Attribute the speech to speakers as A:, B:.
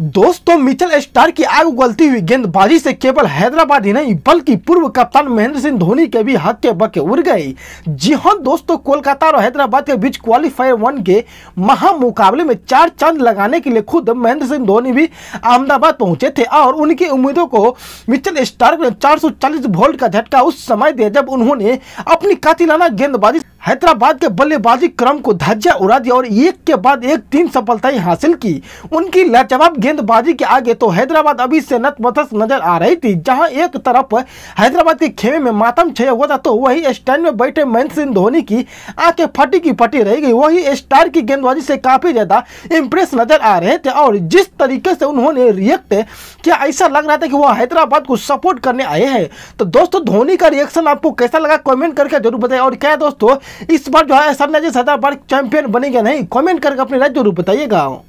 A: दोस्तों, Mitchell star की आग उगलती हुई गेंदबाजी से केवल हैदराबाद ही नहीं, बल्कि पूर्व कप्तान महेंद्र सिंह धोनी के भी हक बके उड़ गए। जी हाँ दोस्तों, कोलकाता और हैदराबाद के बीच क्वालिफायर वन के महा मुकाबले में चार चाँद लगाने के लिए खुद महेंद्र सिंह धोनी भी अहमदाबाद पहुँचे थे और उनकी उम्मीदों को मिचल स्टार ने 440 वोल्ट का झटका उस समय दिया जब उन्होंने अपनी कातिलाना गेंदबाजी हैदराबाद के बल्लेबाजी क्रम को धज्जा उड़ा दिया और एक के बाद एक तीन सफलताएँ हासिल की। उनकी लाजवाब गेंदबाजी के आगे तो हैदराबाद अभी से नतमथस नज़र आ रही थी, जहाँ एक तरफ़ हैदराबाद के खेमे में मातम छया हुआ था तो वही स्टैंड में बैठे महेंद्र सिंह धोनी की आँखें फटी की फटी रह गई। वही स्टार की गेंदबाजी से काफ़ी ज़्यादा इम्प्रेस नज़र आ रहे थे और जिस तरीके से उन्होंने रिएक्ट किया, ऐसा लग रहा था कि वो हैदराबाद को सपोर्ट करने आए हैं। तो दोस्तों, धोनी का रिएक्शन आपको कैसा लगा? कॉमेंट करके ज़रूर बताएँ। और क्या दोस्तों इस बार जो है सनराइजर्स हैदराबाद चैंपियन बनेंगे, नहीं? कमेंट करके अपने राय ज़रूर बताइएगा।